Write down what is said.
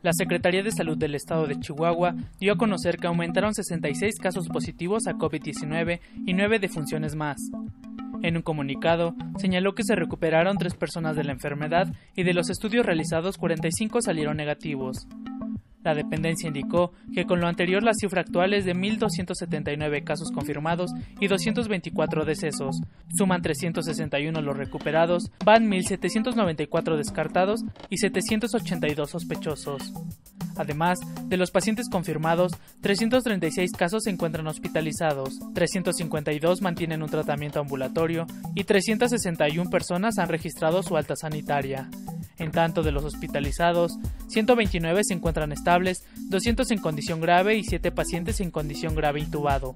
La Secretaría de Salud del Estado de Chihuahua dio a conocer que aumentaron 66 casos positivos a COVID-19 y 9 defunciones más. En un comunicado, señaló que se recuperaron tres personas de la enfermedad y de los estudios realizados 45 salieron negativos. La dependencia indicó que con lo anterior la cifra actual es de 1.279 casos confirmados y 224 decesos. Suman 361 los recuperados, van 1.794 descartados y 782 sospechosos. Además, de los pacientes confirmados, 336 casos se encuentran hospitalizados, 352 mantienen un tratamiento ambulatorio y 361 personas han registrado su alta sanitaria. En tanto, de los hospitalizados, 129 se encuentran estables, 200 en condición grave y 7 pacientes en condición grave intubado.